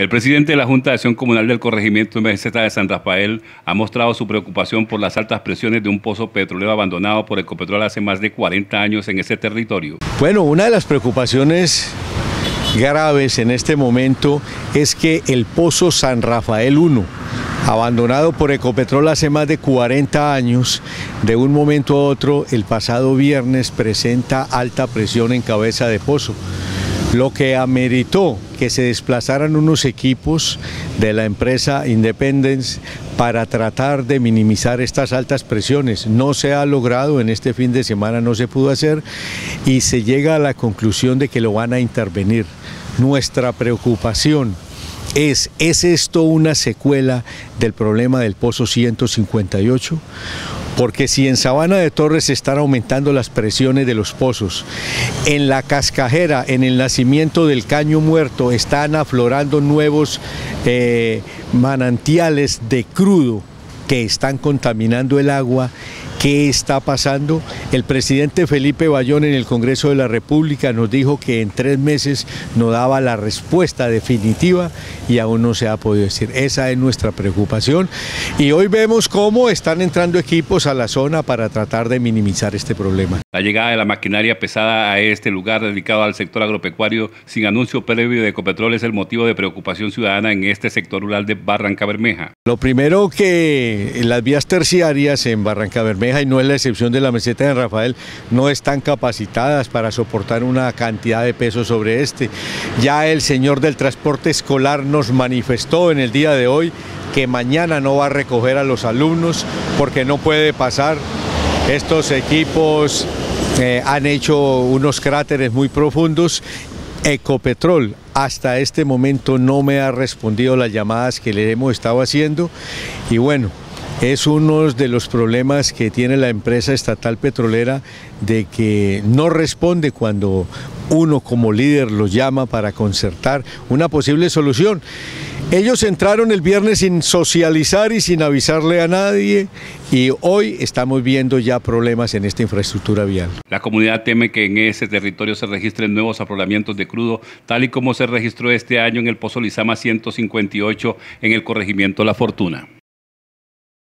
El presidente de la Junta de Acción Comunal del Corregimiento MZ de San Rafael ha mostrado su preocupación por las altas presiones de un pozo petrolero abandonado por Ecopetrol hace más de 40 años en ese territorio. Bueno, una de las preocupaciones graves en este momento es que el pozo San Rafael 1, abandonado por Ecopetrol hace más de 40 años, de un momento a otro, el pasado viernes presenta alta presión en cabeza de pozo lo que ameritó que se desplazaran unos equipos de la empresa Independence para tratar de minimizar estas altas presiones. No se ha logrado, en este fin de semana no se pudo hacer y se llega a la conclusión de que lo van a intervenir. Nuestra preocupación es, ¿es esto una secuela del problema del Pozo 158? Porque si en Sabana de Torres están aumentando las presiones de los pozos, en la cascajera, en el nacimiento del caño muerto, están aflorando nuevos eh, manantiales de crudo que están contaminando el agua ¿Qué está pasando? El presidente Felipe Bayón en el Congreso de la República nos dijo que en tres meses nos daba la respuesta definitiva y aún no se ha podido decir. Esa es nuestra preocupación y hoy vemos cómo están entrando equipos a la zona para tratar de minimizar este problema. La llegada de la maquinaria pesada a este lugar dedicado al sector agropecuario sin anuncio previo de Ecopetrol es el motivo de preocupación ciudadana en este sector rural de Barranca Bermeja. Lo primero que las vías terciarias en Barranca Bermeja y no es la excepción de la meseta de Rafael, no están capacitadas para soportar una cantidad de peso sobre este. Ya el señor del transporte escolar nos manifestó en el día de hoy que mañana no va a recoger a los alumnos porque no puede pasar. Estos equipos eh, han hecho unos cráteres muy profundos Ecopetrol hasta este momento no me ha respondido las llamadas que le hemos estado haciendo y bueno, es uno de los problemas que tiene la empresa estatal petrolera de que no responde cuando uno como líder lo llama para concertar una posible solución. Ellos entraron el viernes sin socializar y sin avisarle a nadie y hoy estamos viendo ya problemas en esta infraestructura vial. La comunidad teme que en ese territorio se registren nuevos afloramientos de crudo, tal y como se registró este año en el Pozo Lizama 158 en el corregimiento La Fortuna.